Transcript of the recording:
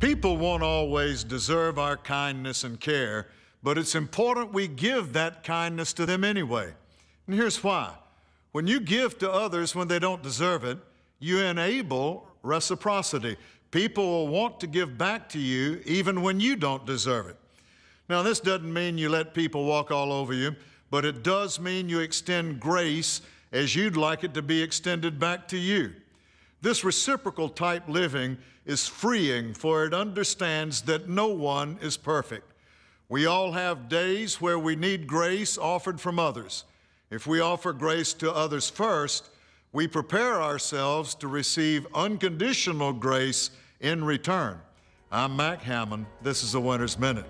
People won't always deserve our kindness and care, but it's important we give that kindness to them anyway. And here's why. When you give to others when they don't deserve it, you enable reciprocity. People will want to give back to you even when you don't deserve it. Now, this doesn't mean you let people walk all over you, but it does mean you extend grace as you'd like it to be extended back to you. This reciprocal type living is freeing, for it understands that no one is perfect. We all have days where we need grace offered from others. If we offer grace to others first, we prepare ourselves to receive unconditional grace in return. I'm Mac Hammond. This is the Winner's Minute.